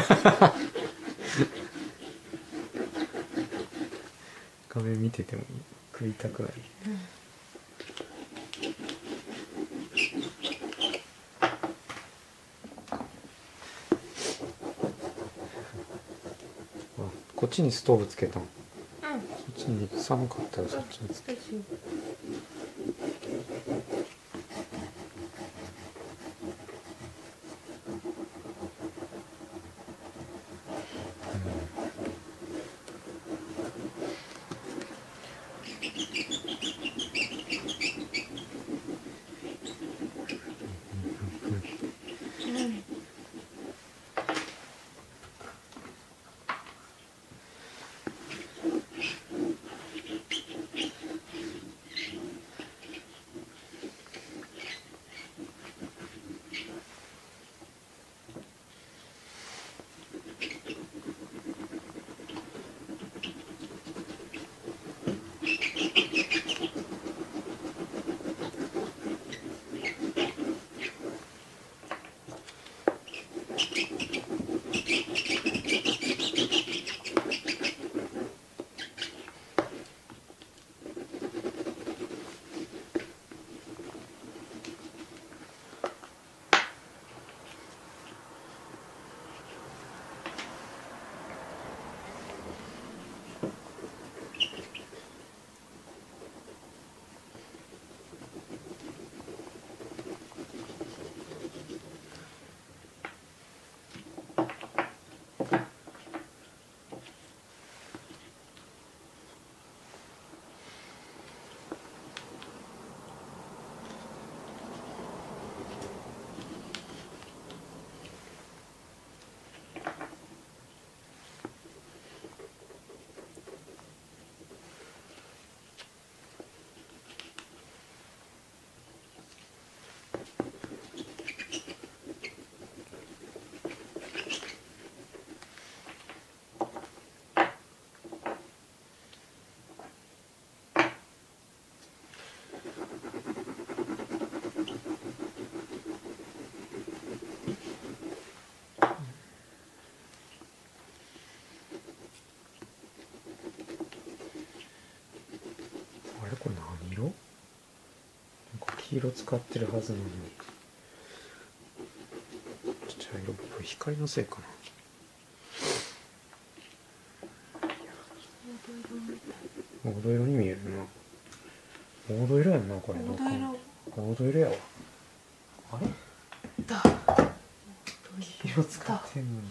画面見てても食いたくない。あこっちにストーブつけたんこうん。っちに寒かったらそっちにつけ色使ってるはずなのに。茶色っぽい光のせいかな。黄土色に見えるな黄土色やんなこれ。黄土色黄土色やわ。あれ？黄色使ってんのに。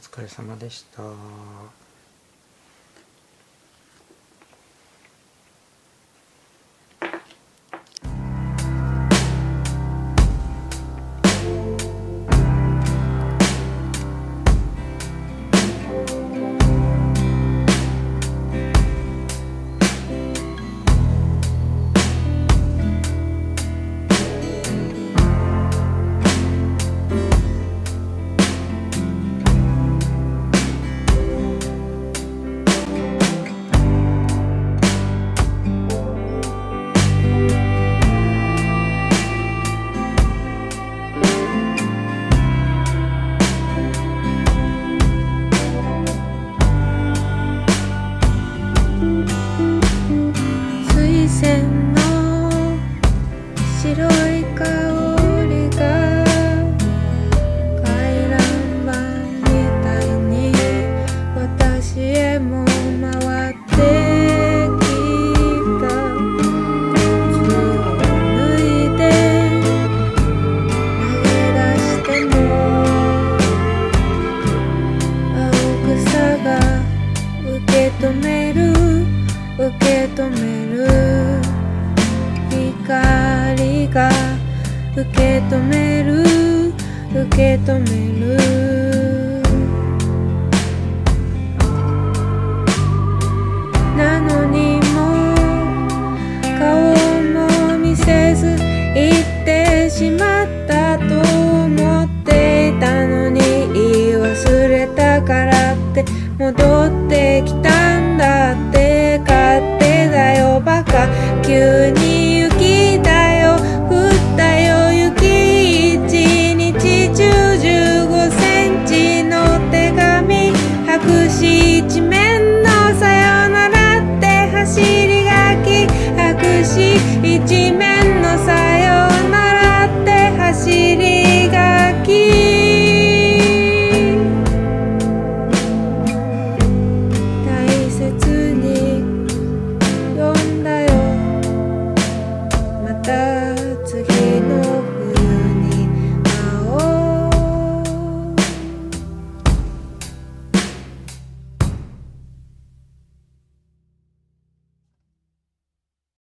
疲れ様でした。remords.